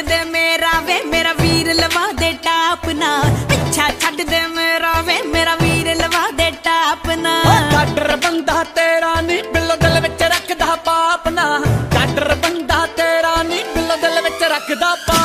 ਛੱਡ ਦੇ ਮੇਰਾ ਵੇ, ਮੇਰਾ ਵੀਰ ਲਵਾ ਦੇ ਟਾਪ ਨਾ ਪਿੱਛਾ ਛੱਡ ਦੇ ਮੇਰਾ ਵੇ, ਮੇਰਾ ਵੀਰ ਲਵਾ ਦੇ ਟਾਪ ਨਾ ਡਾਕਟਰ ਬੰਦਾ ਤੇਰਾ ਨਹੀਂ ਬਿੱਲ ਦਿਲ ਵਿੱਚ ਰੱਖਦਾ ਪਾਪ ਨਾ ਡਾਕਟਰ ਬੰਦਾ ਤੇਰਾ ਨਹੀਂ ਬਿੱਲ ਦਿਲ ਵਿੱਚ ਰੱਖਦਾ ਪਾਪ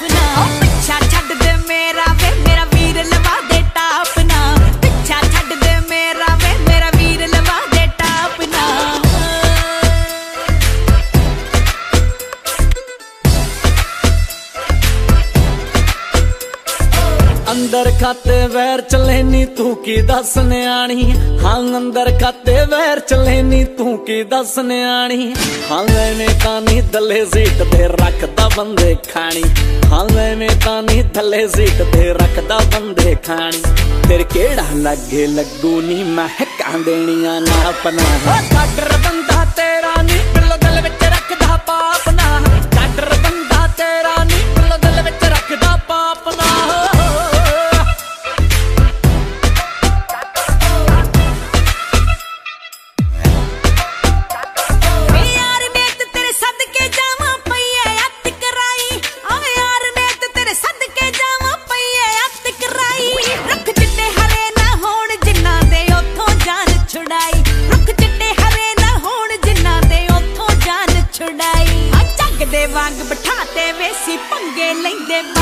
We know. ਵੈਰ ਚੱਲੇ ਨੀ ਤੂੰ ਕੀ ਦੱਸ ਨਿਆਣੀ? ਹਾਂ ਅੰਦਰ ਕਾਤੇ ਵੈਰ ਚੱਲੇ ਨੀ ਤੂੰ ਕੀ ਦੱਸ ਨਿਆਣੀ? ਹਾਂ ਐਵੇਂ ਤਾਂ ਨਹੀਂ ਥੱਲੇ ਸੀਟ ਤੇ ਰੱਖਦਾ ਬੰਦੇ ਖਾਣੀ। ਹਾਂ ਐਵੇਂ ਤਾਂ ਨੀ ਥੱਲੇ ਸੀਟ ਤੇ ਰੱਖਦਾ ਬੰਦੇ ਖਾਣੀ। ਤੇਰੇ ਕਿਹੜਾ ਲੱਗੇ ਲੱਗੂ ਨੀ ਮਹਿਕਾਂ ਦੇਣੀਆਂ ਨਾ ਆਪਣਾ? ਡਾਕਟਰ ain't that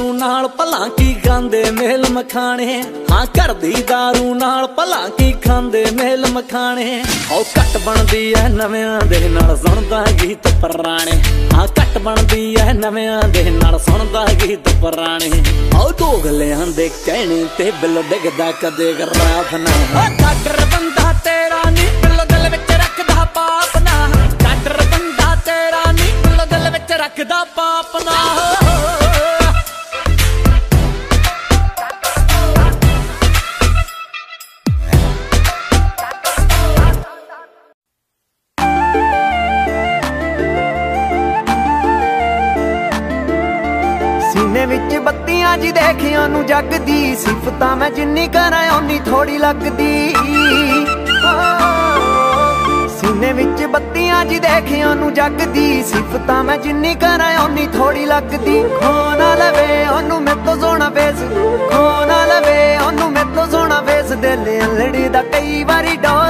दारू ਨਾਲ ਭਲਾ ਕੀ ਖਾਂਦੇ ਮੇਲ ਮਖਾਣੇ ਹਾਂ ਘਰ ਦੀ दारू ਨਾਲ ਭਲਾ ਕੀ ਖਾਂਦੇ ਮੇਲ ਮਖਾਣੇ ਉਹ ਘੱਟ ਬਣਦੀ ਐ ਨਵਿਆਂ ਦੇ ਨਾਲ ਸੁਣਦਾ ਗੀਤ ਪੁਰਾਣੇ ਹਾਂ ਘੱਟ ਬਣਦੀ ਐ ਨਵਿਆਂ ਦੇ ਨਾਲ ਸੁਣਦਾ ਗੀਤ ਪੁਰਾਣੇ ਉਹ ਦੋਗਲਿਆਂ ਦੇ ਕਹਿਣੇ ਤੇ ਬਿੱਲ ਡਿੱਗਦਾ ਕਦੇ ਗਰਾਫ ਨਾ ਉਹ ਡਾਕਟਰ ਸੀਨੇ ਵਿੱਚ ਬੱਤੀਆਂ ਜੀ ਦੇਖਿਆ ਨੂੰ ਜਗਦੀ। ਸਿਫਤਾਂ ਮੈਂ ਜਿੰਨੀ ਕਰਾਂ ਓਨੀ ਥੋੜੀ ਲੱਗਦੀ। ਸੀਨੇ ਵਿੱਚ ਬੱਤੀਆਂ ਜੀ ਦੇਖਿਆ ਨੂੰ ਜਗਦੀ। ਸਿਫਤਾਂ ਮੈਂ ਜਿੰਨੀ ਕਰਾਂ ਓਨੀ ਥੋੜੀ ਲੱਗਦੀ। ਖੋ ਨਾ ਲਵੇ ਉਹਨੂੰ ਮੈਥੋਂ ਸੋਹਣਾ ਫੇਸ ਖੋ ਨਾ ਲਵੇ ਉਹਨੂੰ ਮੈਥੋਂ ਸੋਹਣਾ ਫੇਸ ਦਿਲ ਅਲੜੀ ਦਾ ਕਈ ਵਾਰੀ ਡੋਲ